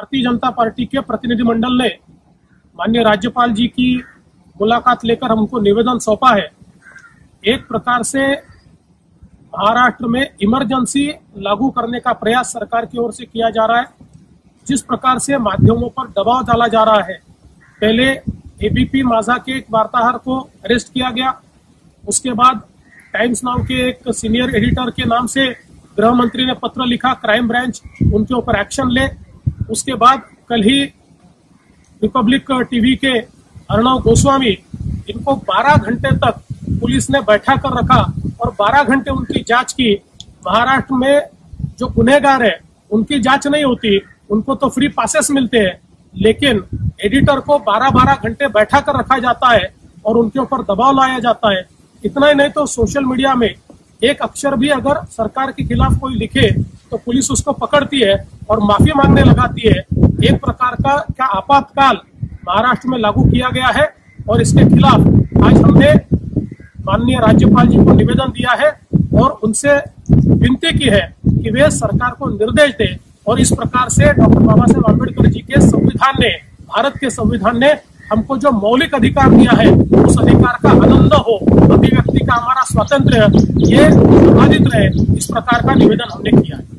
Bharatiya Janata party के प्रतिनिधिमंडल ने माननीय राज्यपाल जी की मुलाकात लेकर हमको निवेदन सौंपा है। एक प्रकार से महाराष्ट्र में इमरजेंसी लागू करने का प्रयास सरकार की ओर से किया जा रहा है। जिस प्रकार से माध्यमों पर दबाव डाला जा रहा है। पहले एबीपी माझा के एक वार्ताहर को अरेस्ट किया गया। उसके बाद टाइम्स नाउ के एक सीनियर एडिटर के नाम से गृह मंत्री ने पत्र लिखा, क्राइम ब्रांच, उनके ऊपर एक्शन ले। उसके बाद कल ही रिपब्लिक टीवी के अर्णव गोस्वामी, इनको 12 घंटे तक पुलिस ने बैठा कर रखा और 12 घंटे उनकी जाँच की। महाराष्ट्र में जो गुनहगार है, उनकी जाँच नहीं होती, उनको तो फ्री पासेस मिलते हैं, लेकिन एडिटर को 12-12 घंटे बैठा कर रखा जाता है और उनके ऊपर दबाव लाया जाता है। इतना ही नहीं तो सोशल मीडिया में एक अक्षर भी अगर सरकार के खिलाफ कोई लिखे तो पुलिस उसको पकड़ती है। और माफ़ी मांगने लगाती है। एक प्रकार का क्या आपातकाल महाराष्ट्र में लागू किया गया है और इसके खिलाफ आज हमने माननीय राज्यपाल जी को निवेदन दिया है और उनसे विनती की है कि वे सरकार को निर्देश दें और इस प्रकार से डॉक्टर बाबा साहेब आम्बेडकर जी के संविधान ने, भारत के संविधान ने हमको जो मौलिक अधिकार दिया है, उस अधिकार का आनंद हो अभिव्यक्ति का हमारा स्वातंत्र ये बाधित रहे, इस प्रकार का निवेदन हमने किया है।